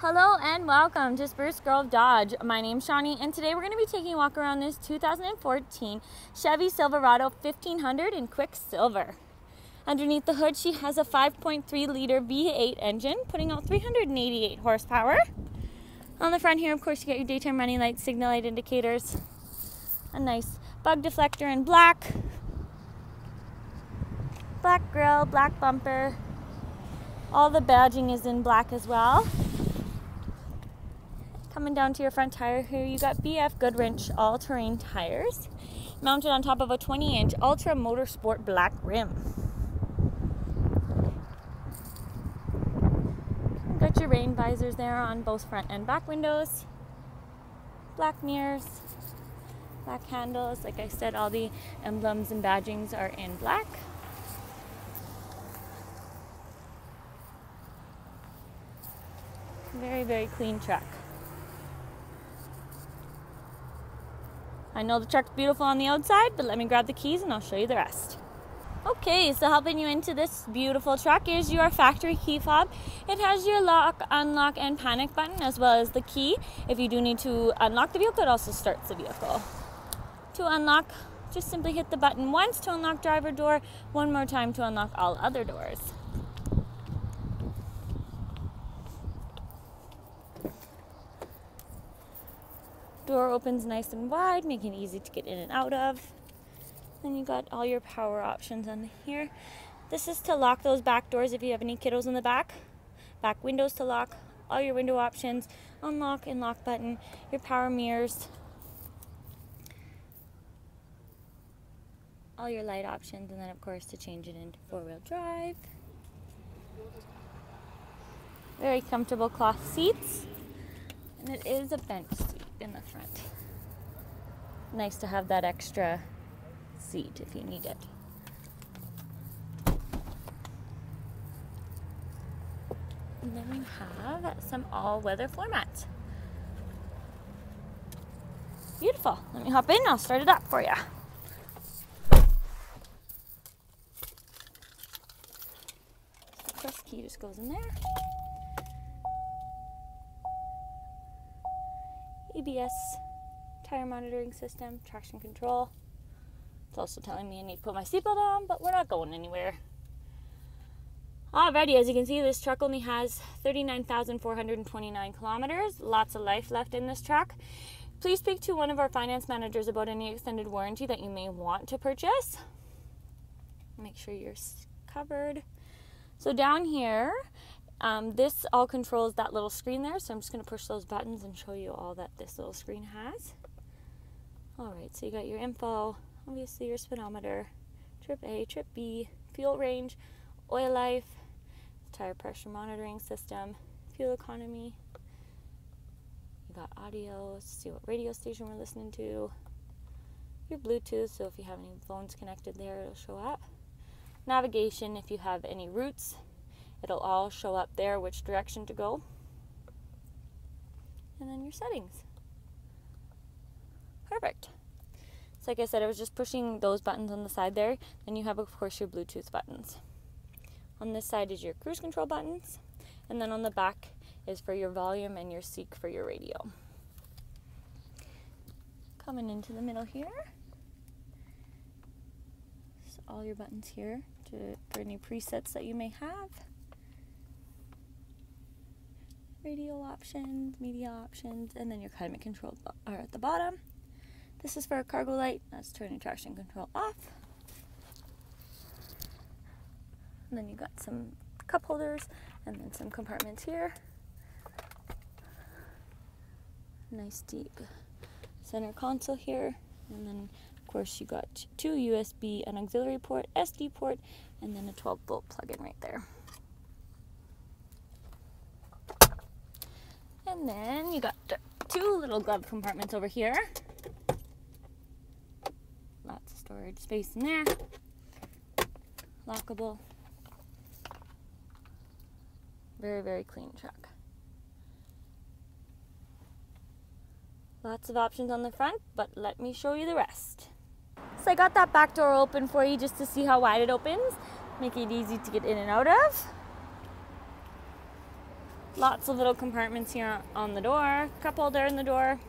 Hello and welcome to Spruce Grove Dodge. My name's Shawnee and today we're going to be taking a walk around this 2014 Chevy Silverado 1500 in Quicksilver. Underneath the hood she has a 5.3 liter V8 engine putting out 388 horsepower. On the front here of course you get your daytime running lights, signal light indicators, a nice bug deflector in black, black grill, black bumper. All the badging is in black as well. Coming down to your front tire here, you got BF Goodrich all-terrain tires mounted on top of a 20-inch Ultra Motorsport black rim. Got your rain visors there on both front and back windows. Black mirrors, black handles. Like I said, all the emblems and badgings are in black. Very, very clean truck. I know the truck's beautiful on the outside, but let me grab the keys and I'll show you the rest. Okay, so helping you into this beautiful truck is your factory key fob. It has your lock, unlock, and panic button as well as the key. If you do need to unlock the vehicle, it also starts the vehicle. To unlock, just simply hit the button once to unlock driver door, one more time to unlock all other doors. Door opens nice and wide, making it easy to get in and out of. Then you got all your power options on here. This is to lock those back doors if you have any kiddos in the back. Back windows to lock, all your window options, unlock and lock button, your power mirrors, all your light options, and then of course to change it into four-wheel drive. Very comfortable cloth seats, and it is a bench seat in the front. Nice to have that extra seat if you need it. And then we have some all-weather floor mats. Beautiful. Let me hop in. I'll start it up for you. The key just goes in there. ABS, tire monitoring system, traction control. It's also telling me I need to put my seatbelt on, but we're not going anywhere. Alrighty, as you can see, this truck only has 39,429 kilometers. Lots of life left in this truck. Please speak to one of our finance managers about any extended warranty that you may want to purchase. Make sure you're covered. So down here, um, this all controls that little screen there, so I'm just going to push those buttons and show you all that this little screen has. Alright, so you got your info, obviously your speedometer, trip A, trip B, fuel range, oil life, tire pressure monitoring system, fuel economy. You got audio, see what radio station we're listening to, your Bluetooth, so if you have any phones connected there, it'll show up. Navigation, if you have any routes It'll all show up there which direction to go. And then your settings. Perfect. So like I said, I was just pushing those buttons on the side there. Then you have, of course, your Bluetooth buttons. On this side is your cruise control buttons. And then on the back is for your volume and your seek for your radio. Coming into the middle here. All your buttons here to, for any presets that you may have radio options, media options, and then your climate control are at the bottom. This is for a cargo light. That's turning traction control off. And then you got some cup holders and then some compartments here. Nice deep center console here. And then of course you got two USB an auxiliary port, SD port, and then a 12 volt plug-in right there. And then you got two little glove compartments over here. Lots of storage space in there. Lockable. Very, very clean truck. Lots of options on the front, but let me show you the rest. So I got that back door open for you just to see how wide it opens. Make it easy to get in and out of. Lots of little compartments here on the door, cup holder in the door.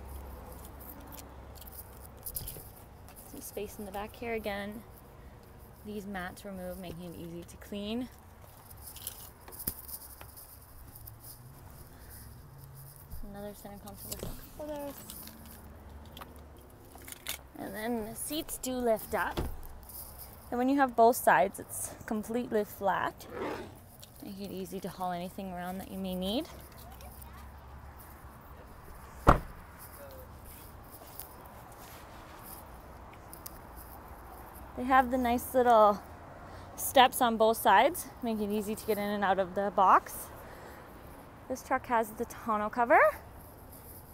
Some space in the back here again. These mats remove, making it easy to clean. Another center console with cup holders. And then the seats do lift up. And when you have both sides, it's completely flat. Make it easy to haul anything around that you may need. They have the nice little steps on both sides, make it easy to get in and out of the box. This truck has the tonneau cover,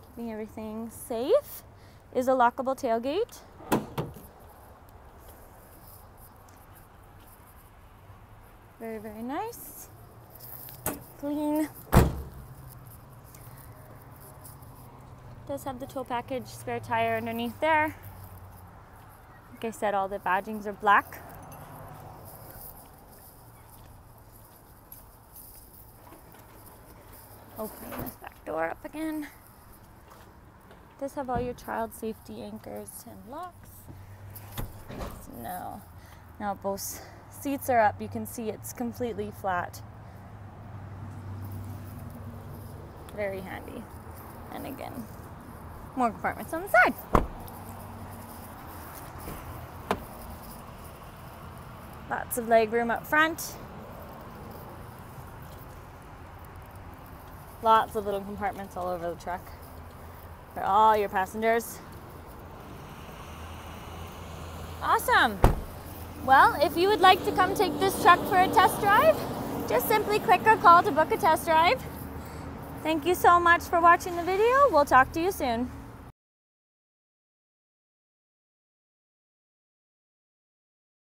keeping everything safe. Is a lockable tailgate. Very, very nice. Clean. Does have the tow package spare tire underneath there. Like I said, all the badgings are black. Opening this back door up again. Does have all your child safety anchors and locks. No. Now both seats are up. You can see it's completely flat. Very handy. And again, more compartments on the side. Lots of leg room up front. Lots of little compartments all over the truck for all your passengers. Awesome. Well, if you would like to come take this truck for a test drive, just simply click or call to book a test drive. Thank you so much for watching the video. We'll talk to you soon.